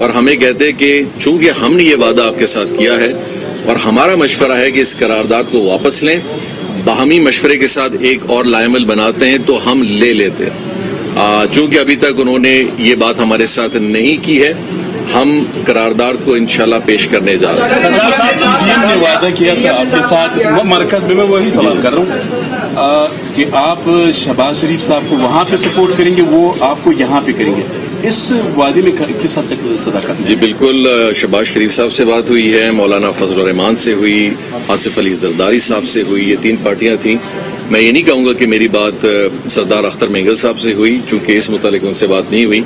और हमें कहते हैं कि चूँकि हमने ये वादा आपके साथ किया है और हमारा मशवरा है कि इस करारदाद को वापस लें, बाहमी मशवरे के साथ एक और लायमल बनाते हैं तो हम ले लेते चूँकि अभी तक उन्होंने ये बात हमारे साथ नहीं की है, हम करारदाद को इंशाल्लाह पेश करने जा रहे हैं। ने वादा किया था आपके साथ। मरकज में मैं वही सवाल कर रहा हूँ कि आप शहबाज शरीफ साहब को वहाँ पे सपोर्ट करेंगे, वो आपको यहाँ पे करेंगे? इस वादे में किस हद तक सदाकत जी, बिल्कुल शहबाज शरीफ साहब से बात हुई है, मौलाना फजल रहमान से हुई, आसिफ अली जरदारी साहब से हुई, ये तीन पार्टियाँ थी। मैं ये नहीं कहूँगा कि मेरी बात सरदार अख्तर मेंगल साहब से हुई क्योंकि इस मुतालिक उनसे बात नहीं हुई।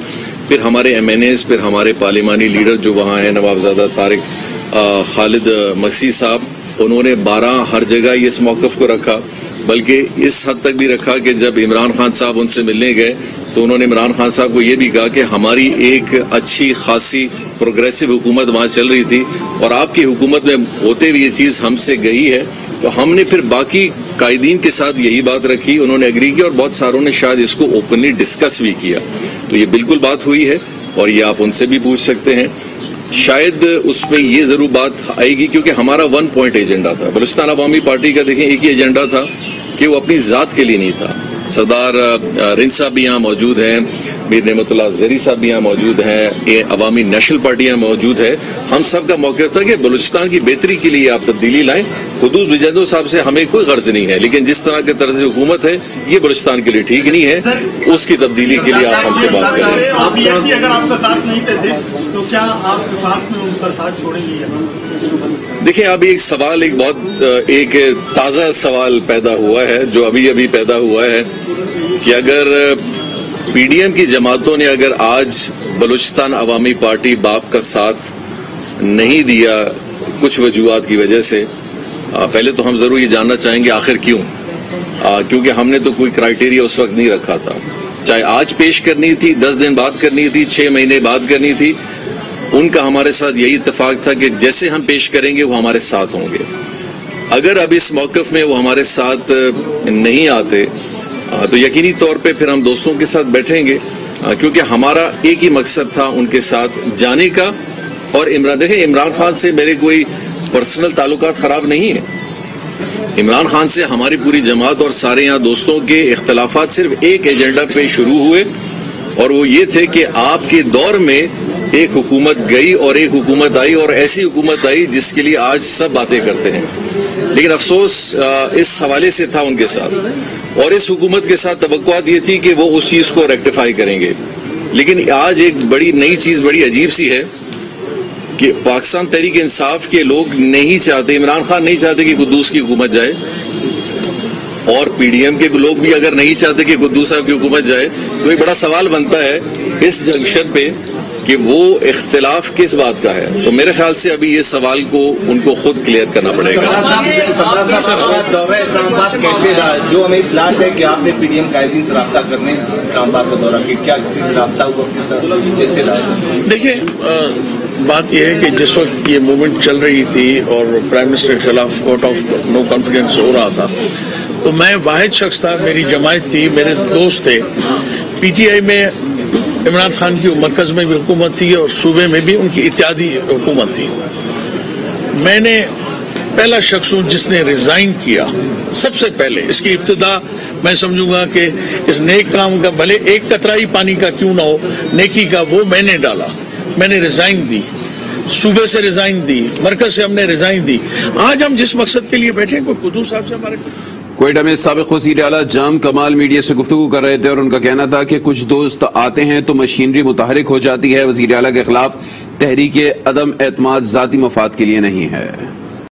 फिर हमारे एम एन एस फिर हमारे पार्लिमानी लीडर जो वहाँ हैं, नवाबजादा तारिक खालिद मक्सी साहब, उन्होंने बारह हर जगह इस मौकफ को रखा। बल्कि इस हद तक भी रखा कि जब इमरान खान साहब उनसे मिलने गए तो उन्होंने इमरान खान साहब को ये भी कहा कि हमारी एक अच्छी, खासी प्रोग्रेसिव हुकूमत वहाँ चल रही थी और आपकी हुकूमत में होते हुए ये चीज़ हमसे गई है। तो हमने फिर बाकी कायदीन के साथ यही बात रखी, उन्होंने एग्री किया और बहुत सारों ने शायद इसको ओपनली डिस्कस भी किया। तो ये बिल्कुल बात हुई है और ये आप उनसे भी पूछ सकते हैं। शायद उसमें ये ज़रूर बात आएगी क्योंकि हमारा वन पॉइंट एजेंडा था। बलुस्तान अवामी पार्टी का देखें एक ही एजेंडा था कि वो अपनी जात के लिए नहीं था। सरदार रिंसा भी यहाँ मौजूद हैं। मीर नमतुल्ला जरी साहब भी यहाँ मौजूद हैं ये अवामी नेशनल पार्टी यहाँ मौजूद है। हम सब का मौका था कि बलूचिस्तान की बेहतरी के लिए आप तब्दीली लाएँ। खुदूस बिजैदो साहब से हमें कोई गर्ज नहीं है लेकिन जिस तरह के तर्ज हुकूमत है ये बलूचिस्तान के लिए ठीक नहीं है। उसकी तब्दीली के लिए आप हमसे बात करें। अगर आपका साथ नहीं देते तो क्या आप विभाग में उनका साथ छोड़ेंगे देखिए अभी एक सवाल एक बहुत एक ताज़ा सवाल पैदा हुआ है जो अभी अभी पैदा हुआ है कि अगर पीडीएम की जमातों ने अगर आज बलूचिस्तान अवामी पार्टी बाप का साथ नहीं दिया कुछ वजूहत की वजह से पहले तो हम ज़रूर ये जानना चाहेंगे आखिर क्यों? क्योंकि हमने तो कोई क्राइटेरिया उस वक्त नहीं रखा था। चाहे आज पेश करनी थी, दस दिन बाद करनी थी, छह महीने बाद करनी थी, उनका हमारे साथ यही इतफाक था कि जैसे हम पेश करेंगे, वो हमारे साथ होंगे। अगर अब इस मौकफ में वो हमारे साथ नहीं आते तो यकीनी तौर पे फिर हम दोस्तों के साथ बैठेंगे क्योंकि हमारा एक ही मकसद था उनके साथ जाने का। और इमरान, देखें, इमरान खान से मेरे कोई पर्सनल ताल्लुक खराब नहीं है। इमरान खान से हमारी पूरी जमात और सारे यहाँ दोस्तों के इख्तलाफात सिर्फ़ एक एजेंडा पे शुरू हुए, और वो ये थे कि आपके दौर में एक हुकूमत गई और एक हुकूमत आई, और ऐसी हुकूमत आई जिसके लिए आज सब बातें करते हैं। लेकिन अफसोस इस हवाले से था उनके साथ। और इस हुकूमत के साथ तो ये थी कि वो उस चीज़ को रेक्टिफाई करेंगे। लेकिन आज एक बड़ी, नई चीज़ बड़ी अजीब सी है कि पाकिस्तान तहरीक इंसाफ के लोग नहीं चाहते, इमरान खान नहीं चाहते कि कुद्दूस की हुकूमत जाए। और पीडीएम के लोग भी अगर नहीं चाहते कि कुद्दूस साहब की हुकूमत जाए तो एक बड़ा सवाल बनता है, इस जंक्शन पे कि वो इख्तलाफ किस बात का है? तो मेरे ख्याल से अभी ये सवाल को उनको खुद क्लियर करना पड़ेगा। दौरा इस्लामाबाद कैसे रहा? जो हमें इतलाश है कि आपने पीडीएम कायदीन से रब्ता करने इस्लामाबाद का दौरा किया क्या किसी से रब्ता हुआ कैसे रहा? देखिए बात यह है कि जिस वक्त ये मूवमेंट चल रही थी और प्राइम मिनिस्टर के खिलाफ वोट ऑफ़ नो कॉन्फिडेंस हो रहा था तो मैं वाहिद शख्स था मेरी जमायत थी मेरे दोस्त थे। पीटीआई में इमरान खान की मरकज में भी हुकूमत थी और सूबे में भी उनकी इत्यादि हुकूमत थी। मैंने पहला शख्स हूँ जिसने रिजाइन किया। सबसे पहले इसकी इब्तदा मैं समझूँगा कि इस नेक काम का, भले एक कतराई पानी का क्यों ना हो, नेकी का वो मैंने डाला। मैंने रिजाइन दी। सूबे से रिजाइन दी, मरकज से हमने रिजाइन दी। आज हम जिस मकसद के लिए बैठे कोई कुदू साहब से हमारे कोयटा में सबक वज़ीर अला जाम कमाल मीडिया से गुफ्तू कर रहे थे और उनका कहना था कि कुछ दोस्त आते हैं तो मशीनरी मुतहरिक हो जाती है। वज़ीर अला के खिलाफ तहरीक अदम एतमाद जाती मफाद के लिए नहीं है।